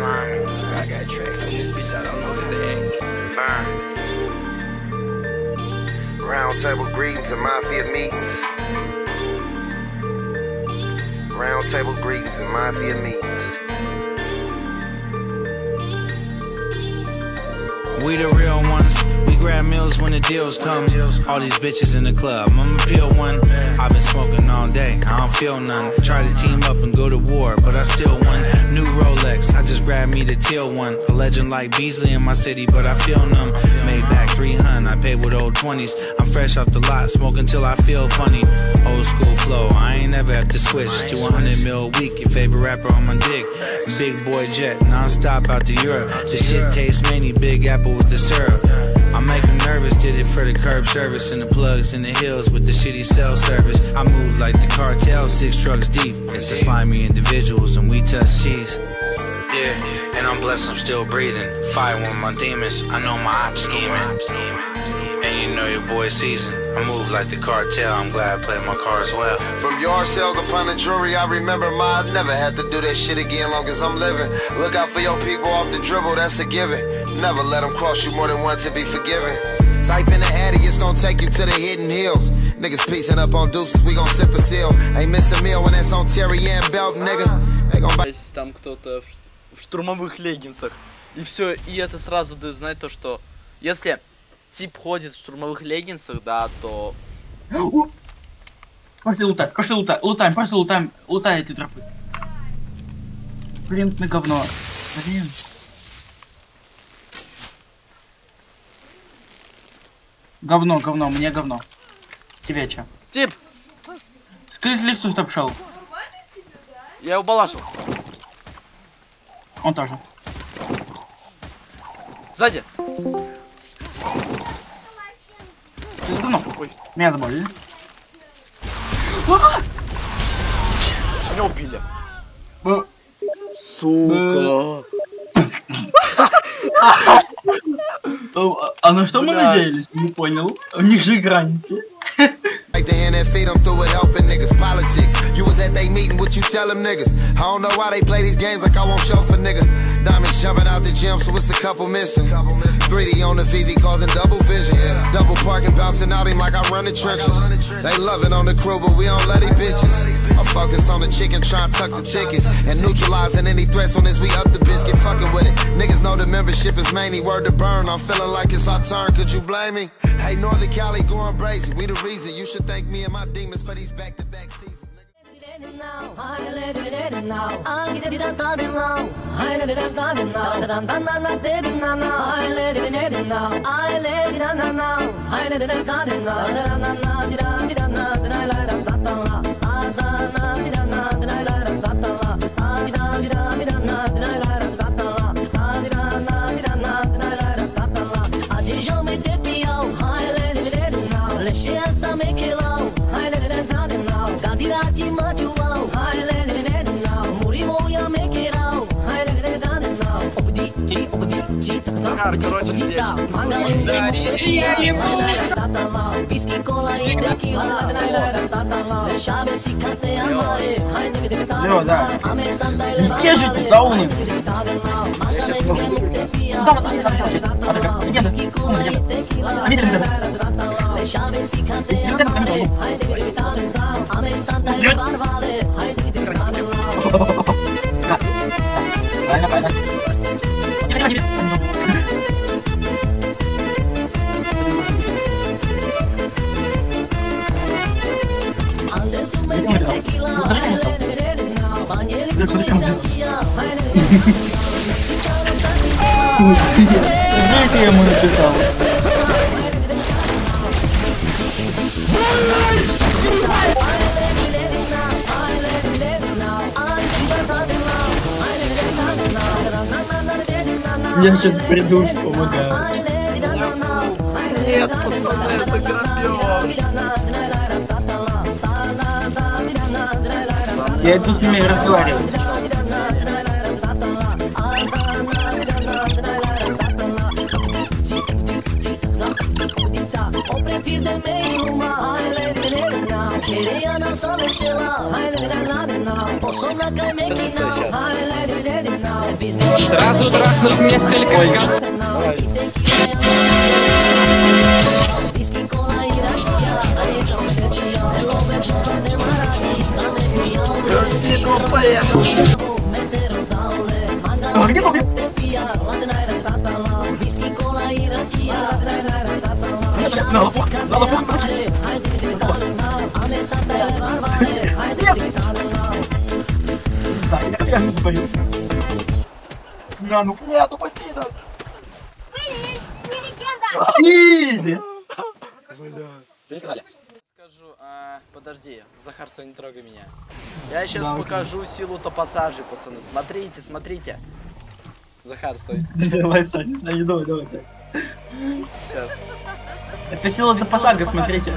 I got tracks on this bitch, I don't know the bag. Burn. Round table greetings and mafia meetings. Round table greetings and mafia meetings. We the real ones. We grab meals when the deals come. All these bitches in the club. I'm a pure one. Feel none. Try to team up and go to war, but I still won. New Rolex. I just grabbed me the teal one. A legend like Beasley in my city, but I feel numb. Made back 300. I paid with old 20s. I'm fresh off the lot. Smoking till I feel funny. Old school flow. I ain't never have to switch to 100 mil a week. Your favorite rapper on my dick. Big boy jet. Non-stop out to Europe. This shit tastes many. Big apple with the syrup. Service and the plugs in the hills with the shitty cell service. I move like the cartel, six trucks deep. It's the slimy individuals and we touch cheese. Yeah, and I'm blessed I'm still breathing. Fight with my demons, I know my ops scheming. And you know your boy season. I move like the cartel, I'm glad I played my cards well. From yard sale to the jewelry, I remember my I never had to do that shit again long as I'm living. Look out for your people off the dribble, that's a given. Never let them cross you more than once and be forgiven. Type in the Addy, it's gonna take you to the hidden hills. Niggas piecing up on deuces, we gon' sip a seal. Ain't miss a meal when that's on Terry and Belt, nigga. They gon' buy. Если там кто-то в, в штурмовых леггинсах. И все, и это сразу дает знать то, что если тип ходит в штурмовых леггинсах, да, то... Пошли лутать, пошли лутать, лутаем, пошли лутаем, лутай эти тропы. Блин, на говно. Блин. Говно, говно, мне говно. Тебе чё? Тип! Ты из лицу чтоб шел. Я его балашил. Он тоже. Сзади! Ну, Ой, меня заболели. меня убили. Сука! А а на что мы Блядь. надеялись? Не понял. У них же граники. Like the hand that feed them through it, helping niggas politics. You was at they meeting, what you tell them niggas? I don't know why they play these games like I won't show for nigga. Diamonds jumping out the gym, so it's a couple missing. 3D on the VV causing double vision. Double parking, bouncing out him like I run the trenches. They love it on the crew, but we don't let these bitches. I'm focused on the chicken, trying to tuck the tickets. And neutralizing any threats on this, we up the biscuit, fucking with it. membership is mainly word to burn. I'm feeling like it's our turn. Could you blame me? Hey, Northern Cali going crazy. We the reason you should thank me and my demons for these back to back seasons. I Где же ты, дауны? Дома, Ты ему написал? Я сейчас приду, помогаю. Нет, пацаны, это грабеж. Я иду с ними разговаривать. Y rancia, ладная рататала, На лопух, на лопух, на лопух. Я не говорю. На, ну нет, ну покида. Изи. Скажу, а, подожди, Захар, стой, не трогай меня. Я сейчас Да, покажу силу топассажей, пацаны. Смотрите, смотрите. Захар, стой. Давай, Саня, Саня, давай, давай, Саня. Сейчас. Это сила до посадка, смотрите.